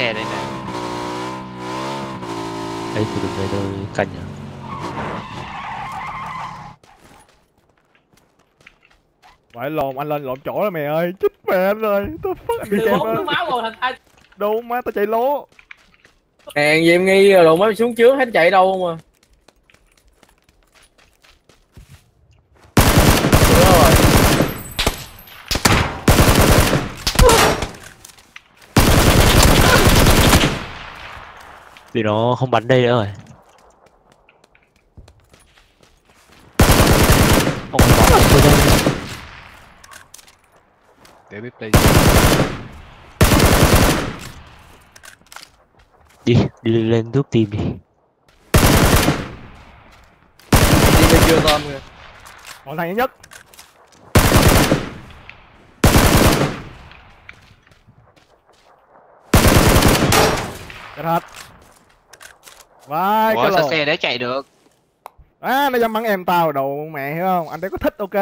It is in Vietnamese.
xe đây nè. Đây tôi đứng đây tôi canh à? Phải lộn anh lên lộn chỗ rồi mày ơi. Chết mẹ anh rồi tôi phát anh kèm bốn á. máu rồi thành ai đâu má tao chạy lố. Hèn gì em nghi rồi mới xuống trước hết chạy đâu không à Đúng rồi Vì nó không bắn đây nữa rồi. Ông bỏ tôi đây để biết đi Đi, đi lên giúp team đi. Đi bên chưa tôm kìa. Còn thằng nhất. Chết hết Vai ủa cái sao lồ. xe để chạy được? À nó dám bắn em tao đồ mẹ hiểu không? Anh đấy có thích ok